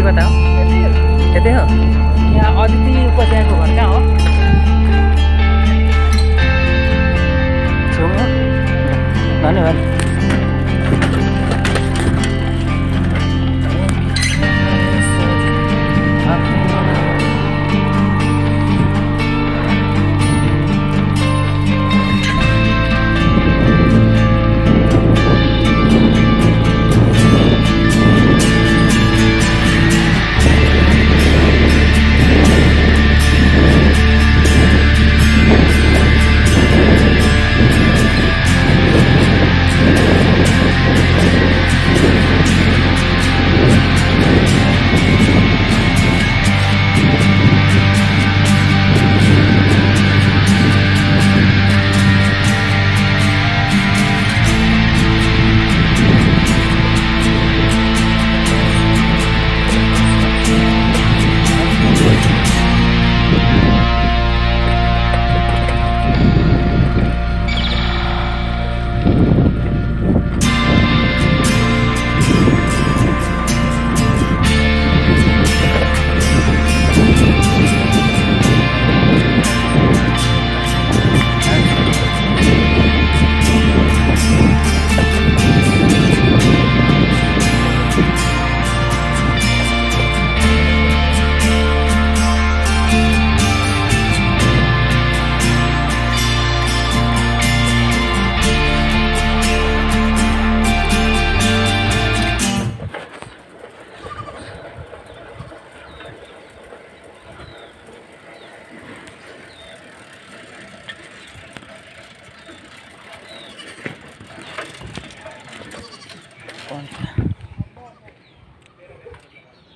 सिलाङपट्टि कता हो? यतै हो? यहाँ अदिति उपाध्यायको घर कहाँ हो? छेउमा हो? धन्यवाद।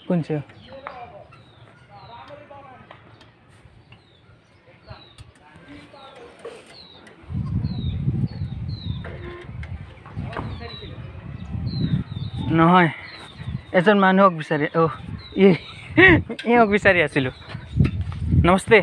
कुन নহয় এজন মানুহক বিচাৰি অ' ইয়ক বিচাৰি আছিলোঁ নমস্তে